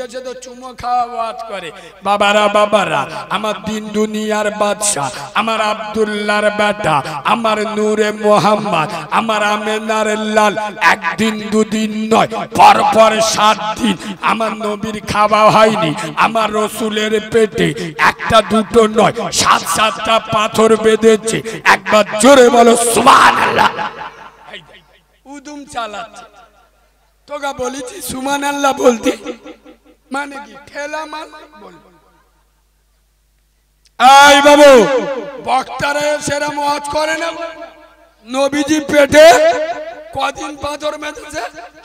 ঘুরেছে তো আমার আব্দুল্লাহর বেটা, আমার নূরে মোহাম্মদ, আমার আমেনার লাল, একদিন দুদিন নয় পর পর সাত দিন আমার নবীর খাওয়া হয়নি, আমার রসুলের পেটে একটা দুটো নয়, সাত সাতটা পাথর বেঁধেছে। একবার জোরে বলো সুমান উদুম চালাচ্ছে। তোকে বলেছি সুমান আল্লাহ বলতি। মানে কি? ঠেলা মাল বলব এই বাবু। বক্তারা সেরা মজ করে না। নবীজি পেটে কদিন পাথর বেঁধেছে?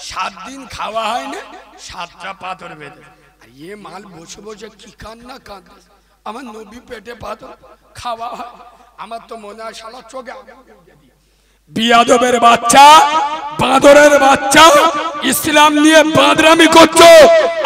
সাত দিন খাওয়া হয়নি সাতটা পাথর বেঁধে আর এ মাল বসে বসে কি কান্না কাঁদে আমার নবী পেটে পাথর খাওয়া হয়। আমার তো মনে হয় সালা চোখে। বিয়াদবের বাচ্চা বাঁদরের বাচ্চা ইসলাম নিয়ে বাদরামি করছ।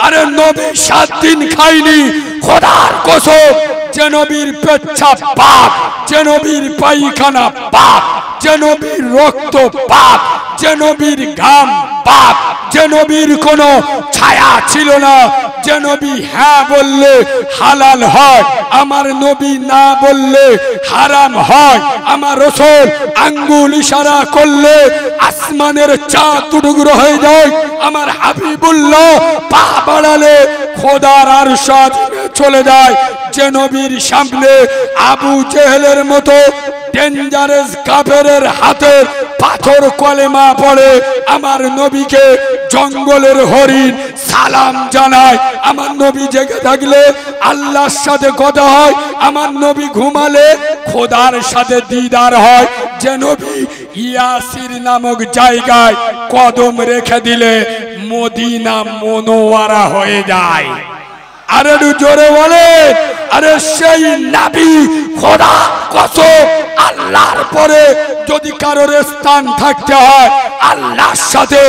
আরে নবী সাত দিন খাইনি, খোদার কসম, যে নবীর পেচ্ছা পাপ যে নবীর পায়খানা পাপ যে নবীর রক্ত পাপ যে নবীর ঘাম পাপ যে নবীর কোনো ছায়া ছিল না যে নবী হ্যাঁ বললে হালাল হয়, আমার নবী না বললে হারাম হয়। আমার রসুল আঙ্গুল ইশারা করলে আসমানের চাঁদ টুকরো হয়ে যায়। আমার হাবিবুল্লাহ পা বাড়ালে খোদার আর চলে যায়। যে নবীর সামনে আবু জেহেলের মতো ডেঞ্জারাস কাফেরের হাতে পাথর কলেমা পড়ে আমার নবীকে জঙ্গলের হরিণ সালাম জানায়। আমার নবী জেগে থাকলে আল্লাহর সাথে কথা হয়, আমার নবী ঘুমালে খোদার সাথে দিদার হয়। যে নবী ইয়াসির নামক জায়গায় কদম রেখে দিলে মদিনা মনোয়ারা হয়ে যায়। আরে জোরে বলে। আরে সেই নাবি, খোদা, কসম, আল্লাহর পরে যদি কারোর স্থান থাকতে হয়, আল্লাহর সাথে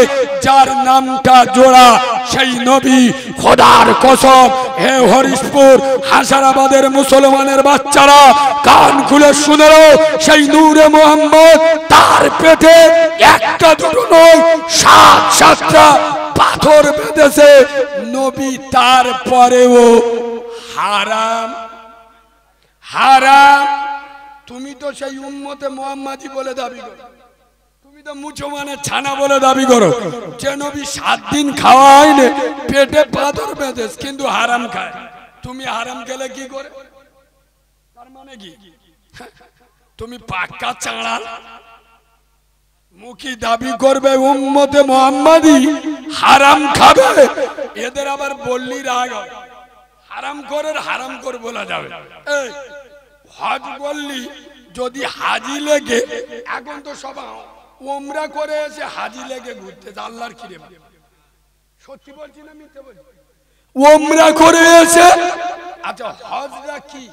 যার নামটা জোড়া, সেই নবী, খোদার কসম, হে হরিশপুর হাসারাবাদের মুসলমানের বাচ্চারা, কান খুলে শুনে সেই নূরে মোহাম্মদ, তার পেটে একটা দুটো নয়, সাত সাতটা পাথর বেঁধেছে। নবী তারপরেও হারাম। হারাম। তুমি তো সেই উম্মতে মোহাম্মদি বলে দাবি করো। তুমি তো ছানা বলে দাবি করো। যে নবী সাত দিন পেটে পাথর কিন্তু হারাম খায়। তুমি হারাম খেলে মানে কি? তুমি পাক্কা চাঁড়াল? মুখী দাবি করবে উম্মতে মোহাম্মদি, হারাম খাবে। এদের আবার বললি রাগ হারাম করের হারাম কর বলা যাবে। হজ বললি, যদি হাজি লেগে, এখন তো সব ওমরা করে এসে হাজি লেগে ঘুরতে আল্লাহর কিরে সত্যি বলছি না মিথ্যে বলছি? ওমরা করে এসে আচ্ছা হজরা কি?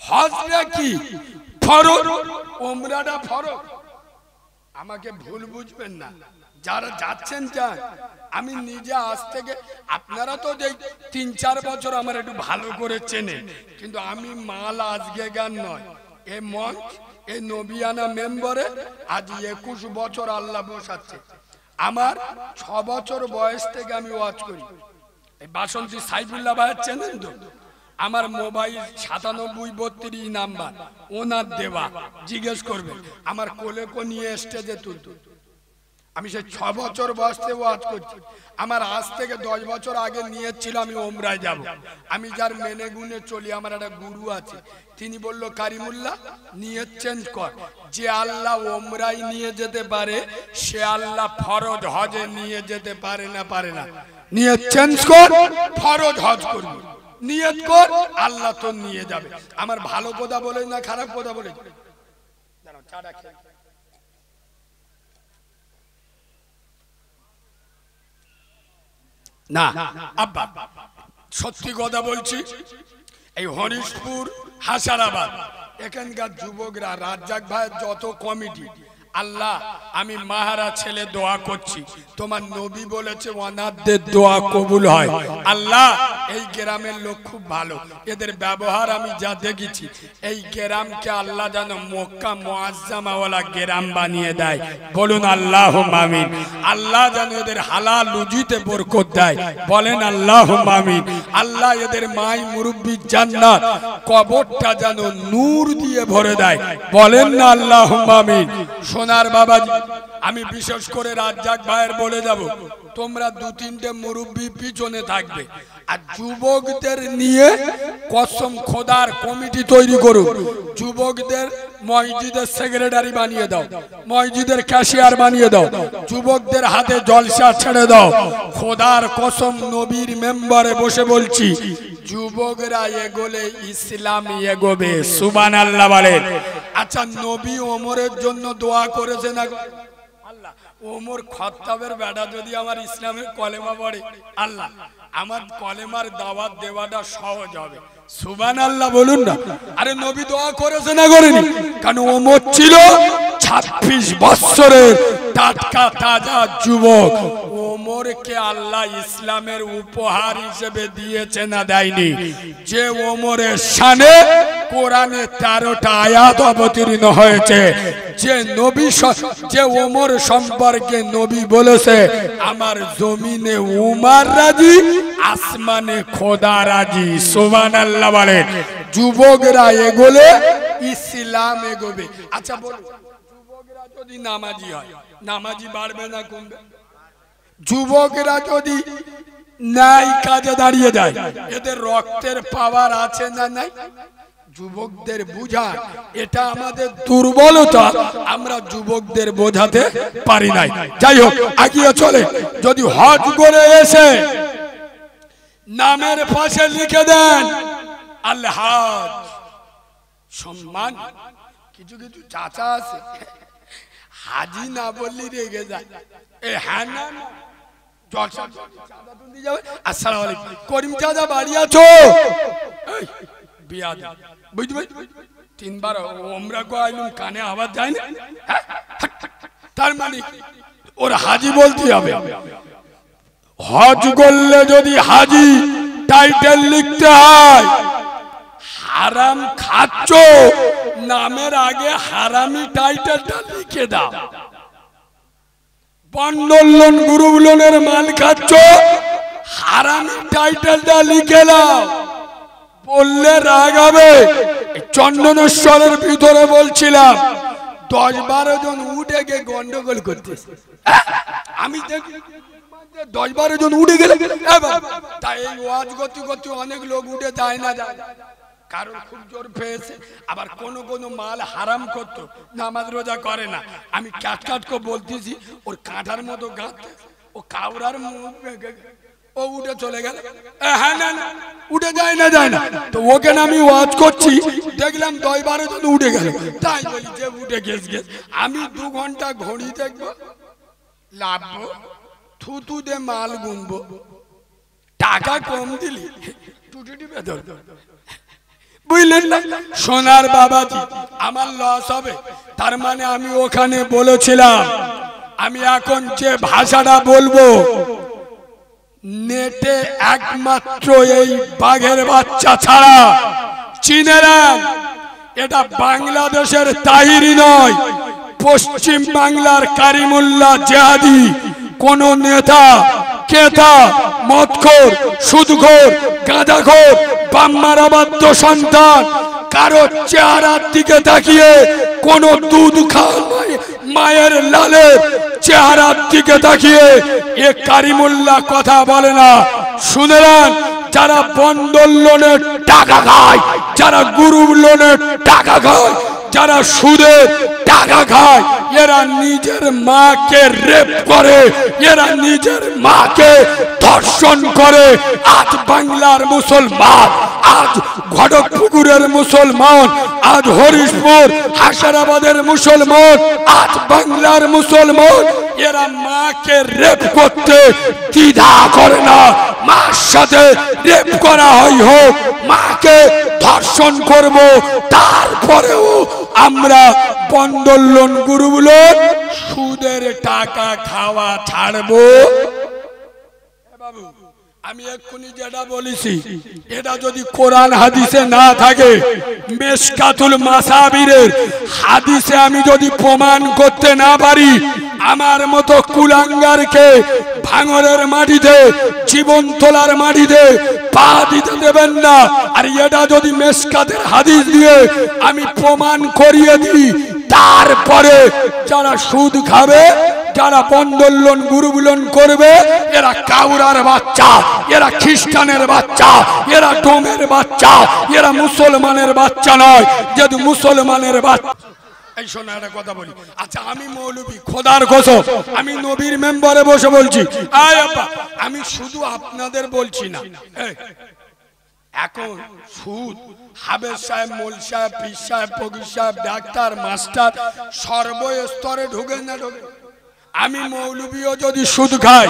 হজরা কি? ফরক ওমরাটা ফরক আমাকে ভুল বুঝবেন না। যারা যাচ্ছেন যান। আমি নিজে আজ থেকে আপনারা তো দেখ, তিন চার বছর আমার একটু ভালো করে চেনে কিন্তু আমি মাল আজকে জ্ঞান নয়। এ মঞ্চ এই নবিয়ানা মেম্বারে আজ একুশ বছর আল্লাহ বসাচ্ছে। আমার ছ বছর বয়স থেকে আমি ওয়াচ করি। বাসন্তী সাইফুল্লাহ ভাইয়ের চেনেন তো? আমার মোবাইল সাতানব্বই বত্রিশ নাম্বার। ওনার দেওয়া। জিজ্ঞেস করবে, আমার কোলে কো নিয়ে স্টেজে তুলতো আমি সেই ছ বছর বয়স ওয়াজ করছি। আমার আজ থেকে দশ বছর আগে নিয়েছিল আমি ওমরায় যাব। আমি যার মেনে গুনে চলি, আমার একটা গুরু আছে। তিনি বলল, কারিমুল্লাহ, নিয়ে চেঞ্জ কর। যে আল্লাহ ওমরাই নিয়ে যেতে পারে, সে আল্লাহ ফরজ হজে নিয়ে যেতে পারে না পারে না। নিয়ে চেঞ্জ কর, ফরজ হজ করবি। নিয়ত কর, আল্লাহ তো নিয়ে যাবে। আমার ভালো কথা বলে না খারাপ কথা বলে। না, আব্বা, সত্যি কথা বলছি, এই হরিশপুর হাসারাবাদ এখানকার যুবকরা, রাজ্জাক ভাইয়ের যত কমিটি, আল্লাহ, আমি মাহারা ছেলে দোয়া করছি। তোমার নবী বলেছে, অনাথদের দোয়া কবুল হয়। আল্লাহ এই গ্রামের লোক খুব ভালো। এদের ব্যবহার আমি যা দেখেছি, এই গ্রামকে আল্লাহ যেন মক্কা মোয়াজ্জামাওয়ালা গ্রাম বানিয়ে দেয়। বলুন আল্লাহ মামিন আল্লাহ যেন এদের হালাল লুজিতে বরকত দেয়। বলেন আল্লাহ মামিন আল্লাহ এদের মাই মুরব্বী জান্নাত কবরটা যেন নূর দিয়ে ভরে দেয়। বলেন না আল্লাহ মামিন সোনার বাবাজি, আমি বিশেষ করে রাজ্জাক ভাইয়ের বলে যাব, তোমরা দু তিনটে মুরব্বী পিছনে থাকবে। আর যুবকদের নিয়ে কসম খোদার কমিটি তৈরি করুক। যুবকদের মসজিদের সেক্রেটারি বানিয়ে দাও, মসজিদের ক্যাশিয়ার বানিয়ে দাও, যুবকদের হাতে জলসা ছেড়ে দাও। খোদার কসম নবীর মেম্বারে বসে বলছি, যুবকরা এগোলে ইসলাম এগোবে সুবান আল্লাহ বলেন। আচ্ছা নবী ওমরের জন্য দোয়া করেছে না? আল্লাহ, ওমর খত্তাবের বেটা যদি আমার ইসলামের কলেমা পড়ে, আল্লাহ আমার কলেমার দাওয়াত দেওয়াটা সহজ হবে। সুবান আল্লাহ বলুন না। আরে নবী দোয়া করেছে না করেনি? কারণ ওমর ছিল ছাব্বিশ বৎসরের টাটকা, তাজা যুবক। ওমরকে আল্লাহ ইসলামের উপহার হিসেবে দিয়েছে না দেয়নি। যে ওমরের শানে কোরআনে তেরোটা আয়াত অবতীর্ণ হয়েছে যে নবী যে ওমর সম্পর্কে নবী বলেছে, আমার জমিনে উমার রাজি, আসমানে খোদা রাজি। সোমান আল্লাহ বলেন যুবকরা এগোলে, ইসলাম এগোবে। আচ্ছা বলুন, যুবকরা যদি নামাজি হয়, নামাজি বাড়বে না কমবে? যুবকরা যদি নাই কাজে দাঁড়িয়ে যায়, এদের রক্তের পাওয়ার আছে না নাই? যুবকদের বুঝা, এটা আমাদের দুর্বলতা। আমরা যুবকদের বোঝাতে পারি নাই। যাই হোক, আগিয়ে চলে। যদি হজ করে এসে নামের পাশে লিখে দেন আল্লাহ সম্মান। কিছু কিছু চাচা আছে। হাজি না বললি রেগে যায়। এ হ্যাঁ না আসসালামু করিম চাচা বাড়ি আছো? বিয়া। বুঝতে তিনবার ওমরা আইলুম কানে আওয়াজ যায় না? হ্যাঁ? তার মানে ওর হাজি বলতে হবে। হজ করলে যদি হাজি টাইটেল লিখতে হয়, হারাম খাচ্ছ, নামের আগে হারামি টাইটেলটা লিখে দাও। বন্ডল লোন গ্রুপ লোনের মাল খাচ্ছ, হারামি টাইটেলটা লিখে দাও। বললে রাগ হবে চন্দনেশ্বরের ভিতরে বলছিলাম, দশ বারো জন উঠে গিয়ে গন্ডগোল করতেছে হ্যাঁ? আমি দশ বারো জন উঠে গেলে এ তাই এই ওয়াজ গতি গতি অনেক লোক উঠে যায় না, যায়। কারণ খুব জোর পেয়েছে, আবার কোন কোন মাল হারাম করতো, নামাজ রোজা করে না আমি কাট করে বলতেছি, ওর কাঁঠার মতো গাঁত ও কাউরার মুখ ও উঠে চলে গেল। হ্যাঁ না উঠে যায় না যায় না। তো ওকে আমি ওয়াজ করছি, দেখলাম দশ বারো জন উঠে গেল। তাই বলি, যে উঠে গেছ গেছ। আমি দু ঘণ্টা ঘড়ি দেখব, লাভবো, থুতু দে মাল গুনবো। টাকা কম দিলি, টুটি বেদর বুঝলেন না? সোনার বাবাজি, আমার লস হবে। তার মানে আমি ওখানে বলেছিলাম, আমি এখন যে ভাষাটা বলব নেটে একমাত্র এই বাঘের বাচ্চা ছাড়া চিনে নেন এটা বাংলাদেশের তাহিরি নয়, পশ্চিম বাংলার কারিমুল্লাহ জেহাদি। কোন নেতা, কেতা, মদখোর, সুদখোর গাঁজাখোর বাম্মারাবাদ্য সন্তান, কারও চেহারার দিকে তাকিয়ে কোনো দুধ খাওয়া মায়ের লালে চেহারার দিকে তাকিয়ে এ কারিমুল্লা কথা বলে না। শুনেলেন যারা বন্ডল লোনের টাকা খায়, যারা গুরু লোনের টাকা খায় যারা সুদে টাকা খায়, এরা নিজের মাকে রেপ করে, এরা নিজের মাকে ধর্ষণ করে। আজ বাংলার মুসলমান, আজ ঘটকপুকুরের মুসলমান, আজ হরিশপুর হাসারাবাদের মুসলমান, আজ বাংলার মুসলমান, এরা মাকে রেপ করতে দ্বিধা করে না। মার সাথে রেপ করা হয় হোক, মাকে ধর্ষণ করব। তারপরেও আমরা বন্ডল লোন গুরুগুলো সুদের টাকা খাওয়া ছাড়বো। আমি এক্ষুনি যেটা বলেছি, এটা যদি কোরআন হাদিসে না থাকে, মেশকাতুল মাসাবিরের হাদিসে আমি যদি প্রমাণ করতে না পারি, আমার মতো কুলাঙ্গারকে ভাঙরের মাটিতে, জীবন তোলার মাটিতে পা দিতে দেবেন না। আর এটা যদি মেশকাতের হাদিস দিয়ে আমি প্রমাণ করিয়ে দিই, তারপরে যারা সুদ খাবে যারা বন্দোলন গুরুবুলন করবে, এরা কাউরার বাচ্চা, এরা খ্রিস্টানের বাচ্চা, এরা ডোমের বাচ্চা, এরা মুসলমানের বাচ্চা নয় যেহেতু মুসলমানের বাচ্চা এই শোনা, একটা কথা বলি। আচ্ছা আমি মৌলবী, খোদার কসম, আমি নবীর মেম্বারে বসে বলছি। আয় আব্বা, আমি শুধু আপনাদের বলছি না। এখন সুদ হাবেজ সাহেব, মোল সাহেব, পীর সাহেব ডাক্তার, মাস্টার, সর্বস্তরে ঢুকে না ঢুকে আমি মৌলবীও যদি সুদ খাই,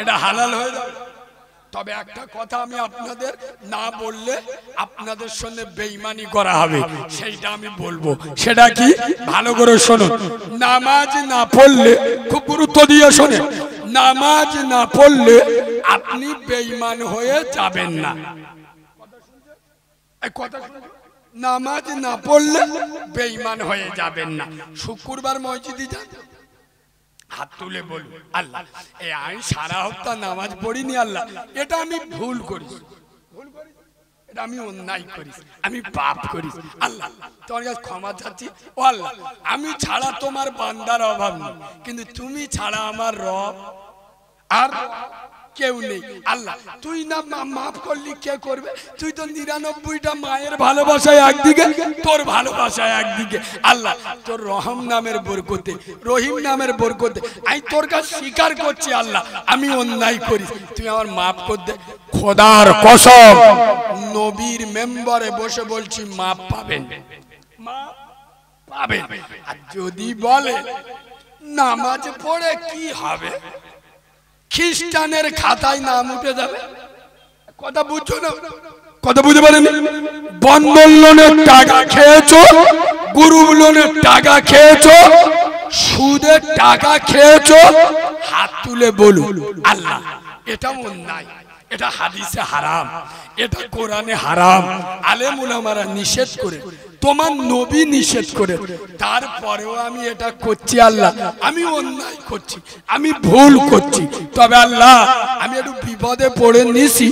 এটা হালাল হয়ে যাবে। তবে একটা কথা আমি আপনাদের না বললে আপনাদের সঙ্গে বেইমানি করা হবে, সেইটা আমি বলব। সেটা কি? ভালো করে শুনুন। নামাজ না পড়লে, খুব গুরুত্ব দিয়ে শোনে নামাজ না পড়লে আপনি বেইমান হয়ে যাবেন না। নামাজ না পড়লে বেইমান হয়ে যাবেন না। শুক্রবার মসজিদে যান। হাত তুলে বলুন আল্লাহ, এ আমি সারা হপ্তাহ নামাজ পড়িনি, আল্লাহ, এটা আমি ভুল করি ভুল করি এটা আমি অন্যায় করি আমি পাপ করি আল্লাহ, তোমার কাছে ক্ষমা চাচ্ছি। ও আল্লাহ, আমি ছাড়া তোমার বান্দার অভাব নেই, কিন্তু তুমি ছাড়া আমার রব। আর কেউ নেই। আল্লাহ, তুই না মাফ করলি, কে করবে? তুই তো নিরানব্বইটা মায়ের ভালোবাসায় একদিকে, তোর ভালোবাসায় একদিকে। আল্লাহ, তোর রহম নামের বরকতে, রহিম নামের বরকতে, আমি তোর কাছে স্বীকার করছি, আল্লাহ, আমি অন্যায় করি। তুই আমার মাফ করতে খোদার কসম, নবীর মেম্বারে বসে বলছি, মাপ পাবেন। মাপ পাবেন। আর যদি বলে, নামাজ পড়ে কি হবে? খ্রিস্টানের খাতায় নাম উঠে যাবে। কথা বুঝছ না? কথা বুঝতে পারেন? বন্ধন লোনের টাকা খেয়েছো গুরু লোনের টাকা খেয়েছো, সুদের টাকা খেয়েছো, হাত তুলে বলুন আল্লাহ, এটা অন্যায়, এটা হাদিসে হারাম, এটা কোরআনে হারাম, আলেমুল আমারা নিষেধ করে তোমার নবী নিষেধ করে। তারপরেও আমি এটা করছি আল্লাহ। আমি অন্যায় করছি, আমি ভুল করছি। তবে আল্লাহ, আমি একটু বিপদে পড়ে নিছি,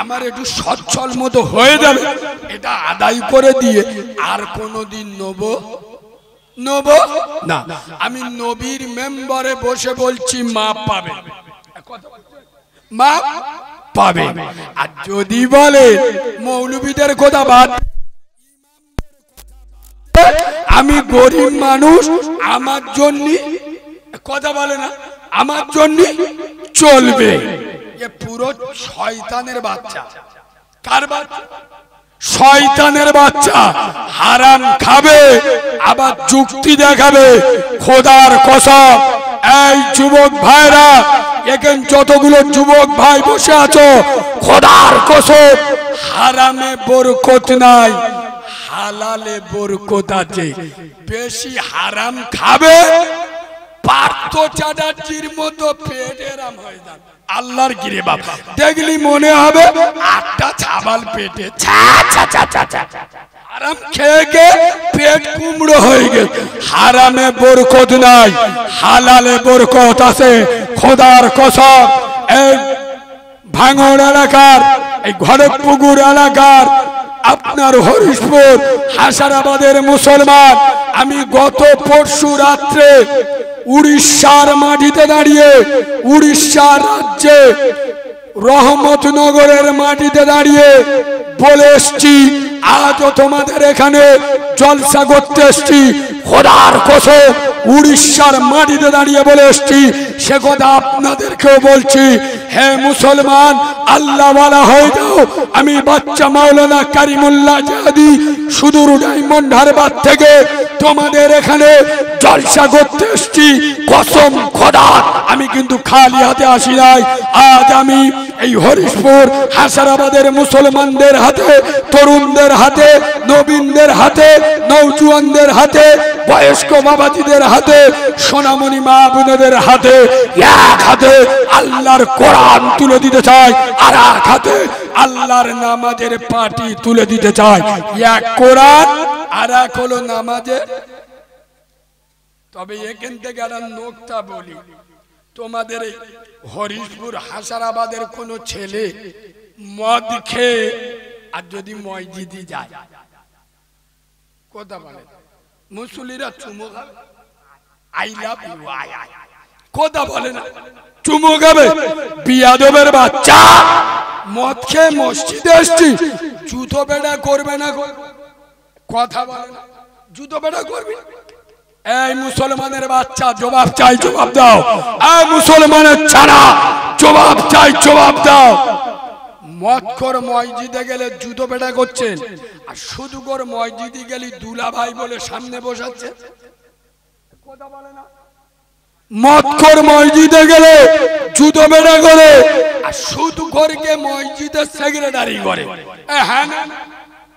আমার একটু সচ্ছল মতো হয়ে যাবে। এটা আদায় করে দিয়ে আর কোনো দিন নেব নেব না। আমি নবীর মেম্বারে বসে বলছি মাপ পাবে। মা পাবে। আর যদি বলে, মৌলবীদের কথা বাদ আমি গরিব মানুষ আমার জন্য কথা বলে না আমার জন্য চলবে। এ পুরো শয়তানের বাচ্চা। কার বাচ্চা? শয়তানের বাচ্চা। হারাম খাবে আবার যুক্তি দেখাবে খোদার কসম। এই যুবক ভাইরা এখানে যতগুলো যুবক ভাই বসে আছো খোদার কসম হারামে বরকত নাই। হালালে বরকত আছে। বেশি হারাম খাবে, পার্থ চ্যাটার্জির মতো পেট এরাম হয়ে যাবে। আল্লাহর গিরে বাপ। দেখলি মনে হবে আটটা ছাবাল পেটে হারাম খেয়ে গে, পেট কুমড়ো হয়ে গেল হারামে বরকত নাই, হালালে বরকত আছে। খোদার কসম, এই ভাঙড় এলাকার, এই ঘরে পুকুর এলাকার আপনার হরিশপুর হাসারাবাদের মুসলমান, আমি গত পরশু রাত্রে উড়িষ্যার মাটিতে দাঁড়িয়ে, উড়িষ্যার রাজ্যে, রহমতনগরের মাটিতে দাঁড়িয়ে বলে এসছি, আজও তোমাদের এখানে জলসা করতে এসছি। খোদার কোষে উড়িষ্যার মাটিতে দাঁড়িয়ে বলে এসছি। সে কথা আপনাদেরকেও বলছি। হে মুসলমান, আল্লাহ বলা হয়ে যাও। আমি বাচ্চা মাওলানা কারিমুল্লাহ জাহাদি, সুদূর ডায়মন্ড হারবার থেকে তোমাদের এখানে জলসা করতে এসছি। কসম খোদা, আমি কিন্তু খালি হাতে আসি নাই। আজ আমি এই হরিশপুর হাসারাবাদের মুসলমানদের হাতে, তরুণদের হাতে, নবীনদের হাতে নৌজুয়ানদের হাতে বয়স্ক বাবাজিদের হাতে, সোনামণি মা বোনদের হাতে, এক হাতে আল্লাহর কোরআন তুলে দিতে চায়, আর এক হাতে আল্লাহর নামাজের পাটি তুলে দিতে চায়। এক কোরআন, আর এক হলো নামাজের। তবে এখান থেকে একটা নোকটা বলি, তোমাদের হরিশপুর হাসারাবাদের কোনো ছেলে মদ খেয়ে আর যদি মসজিদি যায়, কথা বলে মুসলিরা চুমো খাবে। I love you I I. কথা বলে না। চুমো খাবে? বিয়াদবের বাচ্চা? মদ খেয়ে মসজিদে এসছি জুতো বেড়া করবে না করবে? কথা বলে না। জুতো বেড়া করবি? এই মুসলমানের বাচ্চা জবাব চাই জবাব দাও। এই মুসলমানের ছাড়া জবাব চাই জবাব দাও। মদ কর মসজিদে গেলে জুতো পেটা করছেন। আর শুধু কর মসজিদে গেলি দুলা ভাই বলে সামনে বসাচ্ছে। কর মসজিদে গেলে জুতো পেটা করে আর শুধু করকে মসজিদের সেক্রেটারি করে। হ্যাঁ না?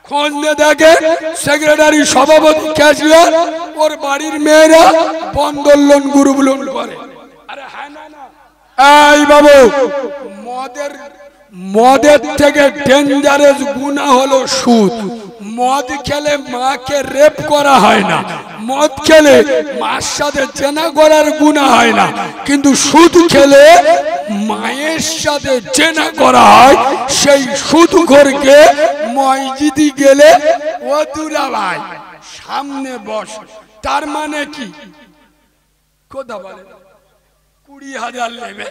খোঁজ নিয়ে দেখে সেক্রেটারি সভাপতি ক্যাশিয়ার ওর বাড়ির মেয়েরা বন্ধন লোন গ্রুপ লোন করে। আরে হ্যাঁ না। এই বাবু মদের মদের থেকে ডেঞ্জারাস গুণা হলো সুদ। মদ খেলে মাকে রেপ করা হয় না। মদ খেলে মার সাথে চেনা করার গুণা হয় না। কিন্তু সুদ খেলে মায়ের সাথে চেনা করা হয়। সেই সুদ ঘরকে মসজিদি গেলে ও ভাই সামনে বস। তার মানে কি? কথা বলে। কুড়ি হাজার নেবে।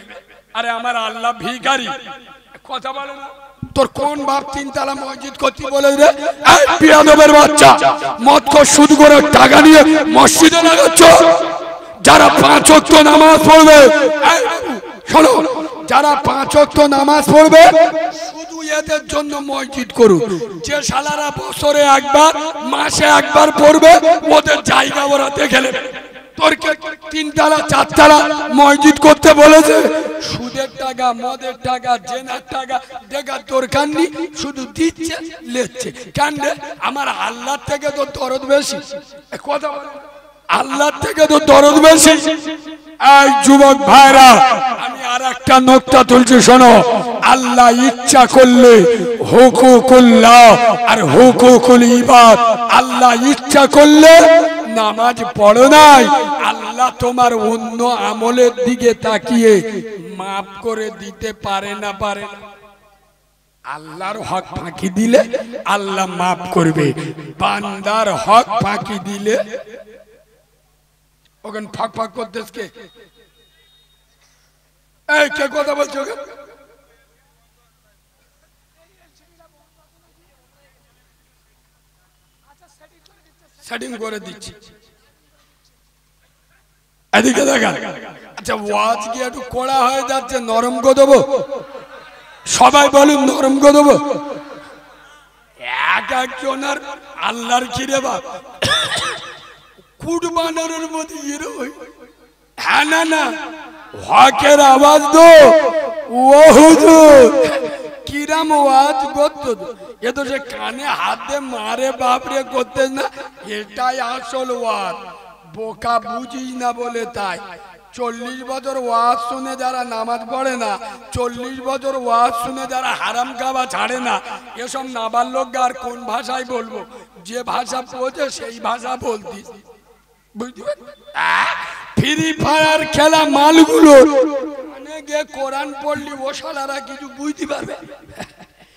আরে আমার আল্লাহ ভিখারি। কথা বলে না। তোর কোন বাপ তিনতলা মসজিদ বলে রে? এই বাচ্চা, মদ কর সুদ করে টাকা নিয়ে মসজিদে লাগাচ্ছ। যারা পাঁচ ওয়াক্ত নামাজ পড়বে শোনো, যারা পাঁচ ওয়াক্ত নামাজ পড়বে, শুধু এদের জন্য মসজিদ করুক। যে শালারা বছরে একবার, মাসে একবার পড়বে, ওদের জায়গা ওরা দেখে নেবে। তোরকে তিনতলা, চারতলা মসজিদ করতে বলেছে। সুদের টাকা, মদের টাকা, জেনার টাকা দেখার দরকার নেই শুধু দিচ্ছে, লেচ্ছে। কেন? আমার আল্লাহ থেকে তো দরদ বেশি। কথা আল্লাহ থেকে তো দরদ বেশি। এই যুবক ভাইরা, আমি আর একটা নোকটা তুলছি, শোনো। আল্লাহ ইচ্ছা করলে হুকুকুল্লাহ আর হুকুকুল ইবাদ। আল্লাহ ইচ্ছা করলে নামাজ পড়ো নাই। আল্লাহ তোমার অন্য আমলের দিকে তাকিয়ে মাফ করে দিতে পারে না পারে না। আল্লাহর হক ফাঁকি দিলে আল্লাহ মাফ করবে। বান্দার হক ফাঁকি দিলে ওখানে ফাঁক ফাঁক করতেছ কে? কথা বলছো ওখানে? সেটিং করে দিচ্ছি। এদিকে দেখা আচ্ছা ওয়াজ কি একটু কড়া হয়ে যাচ্ছে, নরম গো দেবো? সবাই বলুন, নরম গো দেবো? এক একজনের আল্লাহর খিরে বাপ। কুট বানানোর মতো ইয়ে ওই। হ্যাঁ না না। হকের আওয়াজ দো ও হুজুর। কিরাম ওয়াজ করতো এ তো সে কানে হাত মারে বাপরে করতে না এটাই আসল ওয়াজ বোকা বুঝিস না বলে তাই চল্লিশ বছর ওয়াজ শুনে যারা নামাজ পড়ে না চল্লিশ বছর ওয়াজ শুনে যারা হারাম খাওয়া ছাড়ে না এসব নাবার লোক আর কোন ভাষায় বলব যে ভাষা পৌঁছে সেই ভাষা বলতিস বুঝতে? ফ্রি ফায়ার খেলা মালগুলো কোরআন পড়লি ও শালারা কিছু বুঝতে পারবে এ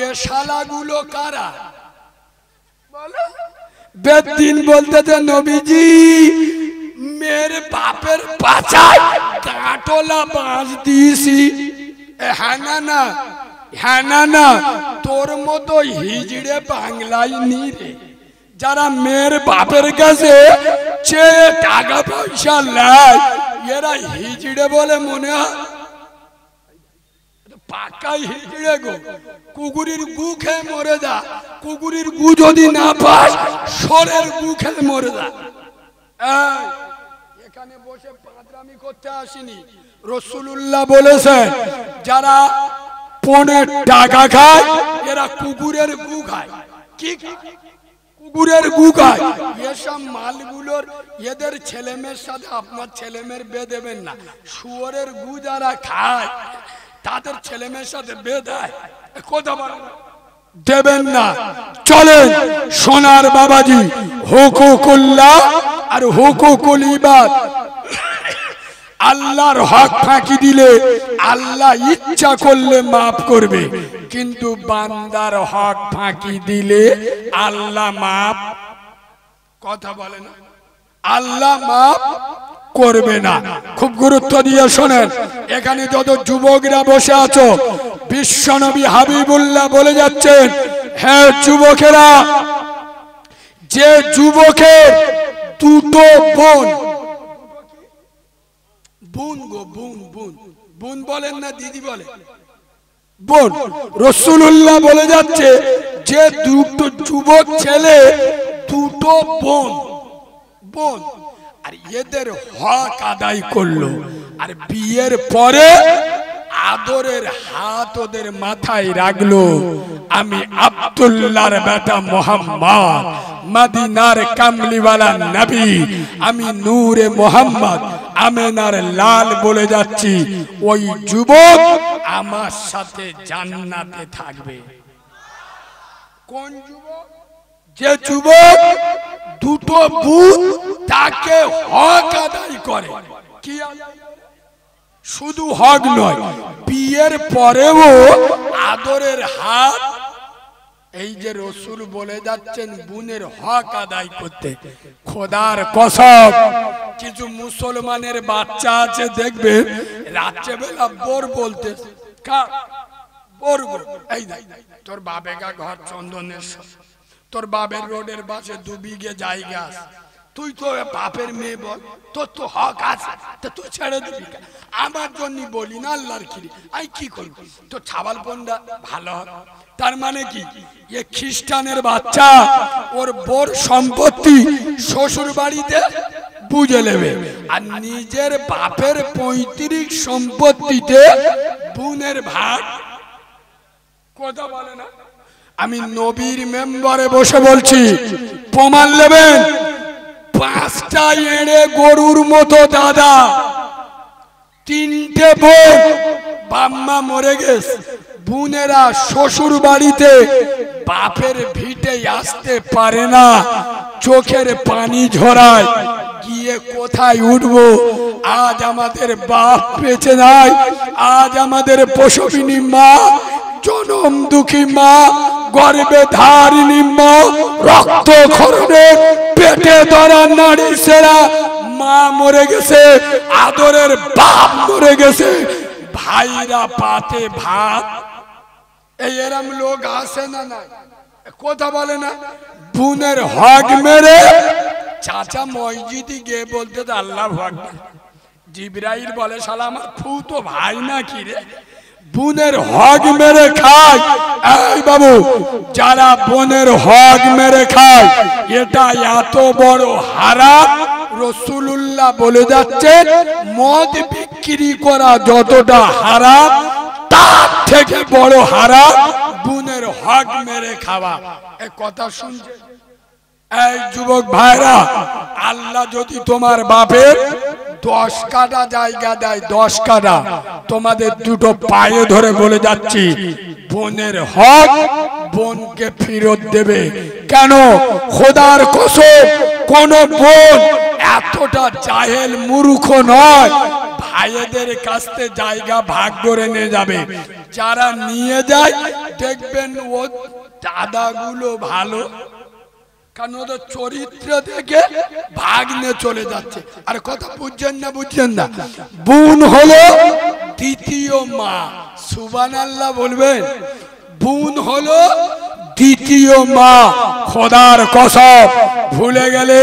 এ শালাগুলো কারা? বলো। বেদিন বলতেছে নবীজি মেয়ের বাপের পাচায় কাটলা বাঁশ দিয়েছি। হ্যাঁ না না হ্যাঁ না না তোর মতো হিজড়ে বাংলায় নি রে। যারা মেয়ের বাপের কাছে চেয়ে টাকা পয়সা নেয় এরা হিজড়ে বলে মনে হয় পাকাই হিজড়ে গো। কুকুরের গু খেয়ে মরে যা। কুকুরের গু যদি না পাস সরের গু খেয়ে মরে যা। এখানে বসে পাঁচরামি করতে আসিনি। রসুল্লাহ বলেছেন, যারা পনেরো টাকা খায়, এরা কুকুরের গু খায়। কি? কুকুরের গু খায়। এসব মালগুলোর, এদের ছেলে মেয়ের সাথে আপনার ছেলে মেয়ের বে দেবেন না। শুয়োরের গু যারা খায় তাদের ছেলে মেয়ের সাথে বে দেয়। এ কথা বলে। দেবেন না। চলেন, সোনার বাবাজি, হুকুকুল্লাহ আর হুকুকুল ইবাদ। আল্লাহর হক ফাঁকি দিলে আল্লাহ ইচ্ছা করলে মাফ করবে। কিন্তু বান্দার হক ফাঁকি দিলে আল্লাহ মাফ কথা বলে না। আল্লাহ মাফ করবে না। খুব গুরুত্ব দিয়ে শোনেন, এখানে যত যুবকরা বসে আছো, বিশ্বনবী হাবিবুল্লাহ বলে যাচ্ছেন হ্যাঁ যুবকেরা, যে যুবকের দুটো বোন বোন গো, বোন বোন বোন বলেন না, দিদি বলে। বোন রসুল্লাহ বলে যাচ্ছে, যে দুটো যুবক ছেলে, দুটো বোন বোন আর এদের হক আদায় করল। আর বিয়ের পরে আদরের হাত ওদের মাথায় রাখল। আমি আব্দুল্লাহর বেটা মোহাম্মদ, মদিনার কামলিওয়ালা নবী। আমি নূরে মোহাম্মদ, আমেনার লাল বলে যাচ্ছি। ওই যুবক আমার সাথে জান্নাতে থাকবে। কোন যুবক? যে যুবক দুটো বুধ তাকে হক আদায় করে। কি? শুধু হক নয়, বিয়ের পরেও আদরের হাত, এই যে রসুল বলে যাচ্ছেন, বুনের হক আদায় করতে। খোদার কসব কিছু মুসলমানের বাচ্চা আছে, দেখবে, রাত্রেবেলা বোর বলতে তোর বাবেগা ঘর চন্দনেশ্বর তোর বাবের রোডের পাশে দু বিঘে জায়গা আছে। তুই তো বাপের মেয়ে বল, তোর তো হক আছে, তা তুই ছেড়ে দিবি? আমার জন্য বলি না আল্লাহর খিরি আমি কি করব? তো ছাবাল পন্ডা ভালো হবে। তার মানে কি? এ খ্রিস্টানের বাচ্চা, ওর বোর সম্পত্তি শ্বশুর বাড়িতে বুঝে নেবে। আর নিজের বাপের পঁয়ত্রিশ সম্পত্তিতে বোনের ভাগ, কথা বলে না? আমি নবীর মেম্বারে বসে বলছি, প্রমাণ নেবেন? পাঁচটা এড়ে গরুর মতো দাদা, তিনটে বোন বাম্মা মরে গেছে। বোনেরা শ্বশুর বাড়িতে বাপের ভিটে আসতে পারে না, চোখের পানি ঝরায়। গিয়ে কোথায় উঠবো? আজ আমাদের বাপ বেঁচে নাই, আজ আমাদের পশুবিনী মা, জনম দুঃখী মা গর্বে ধারিণী মা, রক্ত খরণে পেটে ধরা নারী সেরা। মা মরে গেছে, আদরের বাপ মরে গেছে। ভাইরা পাতে ভাত। এই এরম লোক আসে না না কথা বলে না? বুনের হক মেরে চাচা মসজিদে গিয়ে বলতে আল্লাহ ভগবান জিব্রাইল বলে, শালা, আমার ফু তো ভাই না কি রে? বোনের হক মেরে খায়। এই বাবু, যারা বোনের হক মেরে খায়, এটা এত বড় হারাম। রসুল্লাহ বলে যাচ্ছে, মদ বিক্রি করা যতটা হারাম, তার থেকে বড় হারাম বোনের হক মেরে খাওয়া। এ কথা শুনছে এই যুবক ভাইরা, আল্লাহ যদি তোমার বাপের দশ কাটা জায়গা দেয়, দশ কাটা তোমাদের দুটো পায়ে ধরে বলে যাচ্ছি, বোনের হক বোনকে ফেরত দেবে। কেন? খোদার কসম, কোন বোন এতটা জাহেল মূর্খ নয়, ভাইদের কাছ জায়গা ভাগ করে নিয়ে যাবে। যারা নিয়ে যায়, দেখবেন ও দাদাগুলো ভালো। কারণ ওদের চরিত্র থেকে ভাগ নিয়ে চলে যাচ্ছে। আর কথা বুঝছেন না বুঝছেন না? বোন হলো দ্বিতীয় মা। সুবান আল্লাহ বলবেন, বোন হলো তৃতীয় মা। খোদার কসব ভুলে গেলে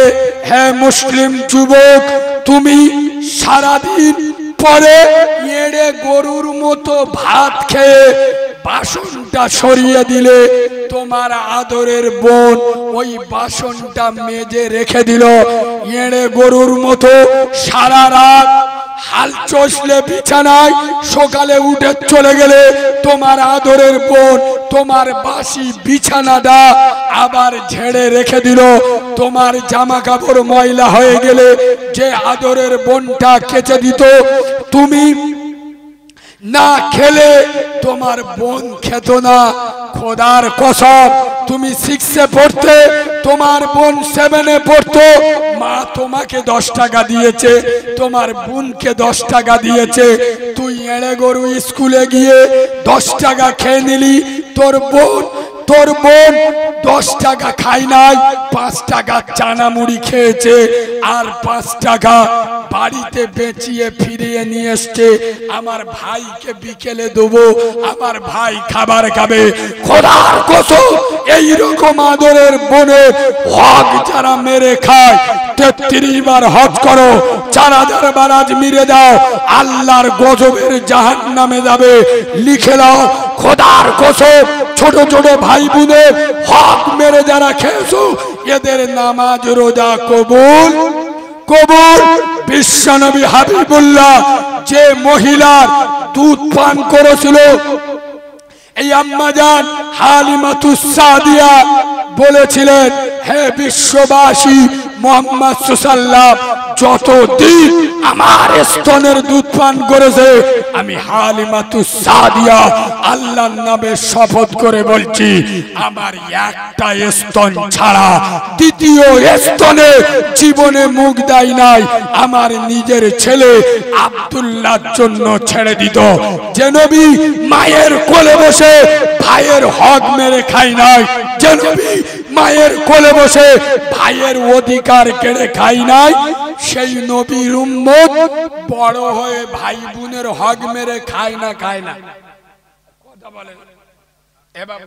হ্যাঁ মুসলিম যুবক, তুমি সারাদিন পরে এড়ে গরুর মতো ভাত খেয়ে বাসনটা সরিয়ে দিলে তোমার আদরের বোন ওই বাসনটা মেজে রেখে দিল। এড়ে গরুর মতো সারা রাত হাল চষলে বিছানায় সকালে উঠে চলে গেলে তোমার আদরের বোন তোমার বাসি বিছানাটা আবার ঝেড়ে রেখে দিল। তোমার জামা কাপড় ময়লা হয়ে গেলে যে আদরের বোনটা কেচে দিত, তুমি না খেলে তোমার বোন খেত না খোদার কসম, তুমি সিক্সে পড়তে, তোমার বোন সেভেনে পড়তো, মা তোমাকে দশ টাকা দিয়েছে, তোমার বোনকে দশ টাকা দিয়েছে, তুই এড়ে গরু স্কুলে গিয়ে দশ টাকা খেয়ে নিলি, তোর বোন তোর বোন দশ টাকা খাই নাই, পাঁচ টাকা চানা মুড়ি খেয়েছে, আর পাঁচ টাকা বাড়িতে বেঁচিয়ে ফিরিয়ে নিয়ে এসছে। আমার ভাইকে বিকেলে দেবো, আমার ভাই খাবার খাবে। খোদার কসম, এইরকম আদরের বোনের হক যারা মেরে খায়, তেত্রিশ বার হজ করো, চার হাজার বার আজ মেরে দাও, আল্লাহর গজবের জাহান নামে যাবে। লিখে দাও খোদার কসম, ছোট ছোট ভাই বোনের হক মেরে যারা খেয়েছো, এদের নামাজ, রোজা কবুল। কবুল। বিশ্বনবী হাবিবুল্লাহ যে মহিলার দুধ পান করেছিল, এই আম্মাজান হালিমাতুস সাদিয়া বলেছিলেন, হে বিশ্ববাসী মোহাম্মদ সুসাল্লাম যতদিন আমার স্তনের দুধ পান করেছে, আমি হালিমাতু সাদিয়া আল্লাহর নামে শপথ করে বলছি, আমার একটা স্তন ছাড়া দ্বিতীয় স্তনে জীবনে মুখ দেয় নাই, আমার নিজের ছেলে আব্দুল্লাহর জন্য ছেড়ে দিত। যে নবী মায়ের কোলে বসে ভাইয়ের হক মেরে খাই নাই, যে নবী মায়ের কোলে বসে ভাইয়ের অধিকার কেড়ে খাই নাই সেই নবীর উম্মত বড় হয়ে ভাই বোনের হক মেরে খায় না খায় না। কথা বলেন। এবার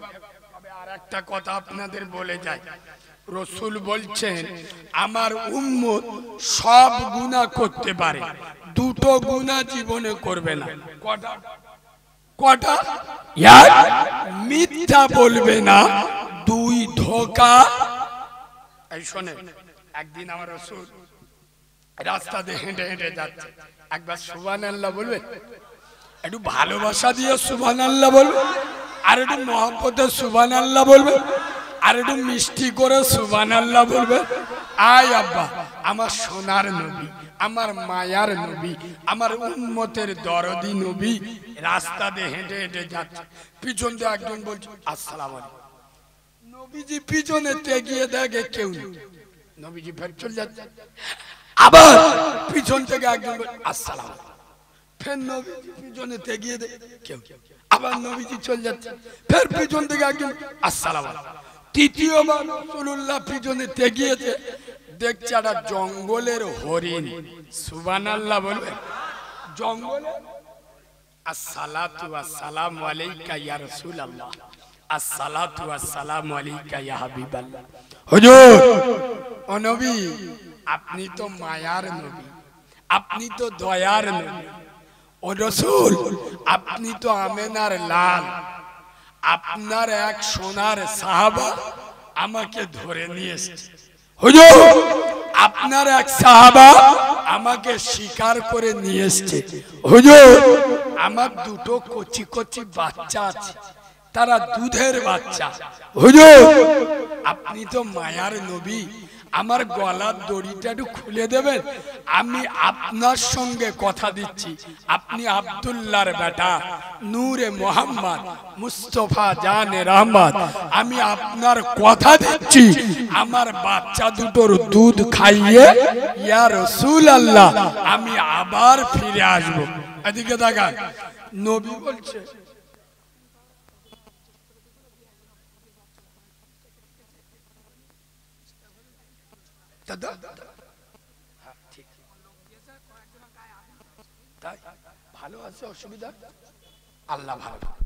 আর একটা কথা আপনাদের বলে যায় রসুল বলছেন, আমার উম্মত সব গুনাহ করতে পারে, দুটো গুনাহ জীবনে করবে না। কটা? কটা? মিথ্যা বলবে না, দুই, ধোকা। এই শোনে একদিন আমার রসুল রাস্তা দিয়ে হেঁটে হেঁটে যাচ্ছে। একবার সুবান আল্লাহ বলবে একটু ভালোবাসা দিয়ে সুবান আল্লাহ বলবে আর একটু মহব্বতে সুবান আল্লাহ বলবে আর একটু মিষ্টি করে সুবান আল্লাহ বলবে আয় আব্বা, আমার সোনার নবী, আমার মায়ার নবী, আমার উন্মতের দরদি নবী রাস্তা দিয়ে হেঁটে হেঁটে যাচ্ছে। পিছন দিয়ে একজন বলছে, আসসালাম নবীজি পিছনে তেগিয়ে দেখে কেউ নবীজি ফের চলে যাচ্ছে। আবার পিছন থেকে একজন আসসালাম। ফের নবীজি পিছনে তেগিয়ে দেখে কেউ আবার নবীজি চলে যাচ্ছে ফের পিছন থেকে একজন আসসালাম। তৃতীয়বার রসুল্লাহ পিছনে তেগিয়েছে দেখছে একটা জঙ্গলের হরিণ। সুবান আল্লাহ বলবে জঙ্গলে আসসালাতু আসসালামু আলাইকা ইয়া রাসূলুল্লাহ। আসসালাতু আসসালামু আলাইকা ইয়া হাবিবাল্লাহ। হুজুর! ও নবী আপনি তো মায়ার নবী আপনি তো দয়ার নবী। ও রসুল আপনি তো আমেনার লাল। আপনার এক সোনার সাহাবা আমাকে ধরে নিয়ে এসেছে। হুজুর আপনার এক সাহাবা আমাকে স্বীকার করে নিয়ে এসছে। হুজুর আমার দুটো কচি কচি বাচ্চা আছে তারা দুধের বাচ্চা। হুজুর আপনি তো মায়ার নবী আমার গলার দড়িটা একটু খুলে দেবেন? আমি আপনার সঙ্গে কথা দিচ্ছি। আপনি আব্দুল্লাহর বেটা, নূরে মোহাম্মদ মুস্তফা জানে রহমত আমি আপনার কথা দিচ্ছি। আমার বাচ্চা দুটোর দুধ খাইয়ে, ইয়া রসুল আল্লাহ আমি আবার ফিরে আসব। এদিকে দেখান নবী বলছে দাদা? হ্যাঁ, ঠিক। তাই ভালো আছে অসুবিধা? আল্লাহ ভালো।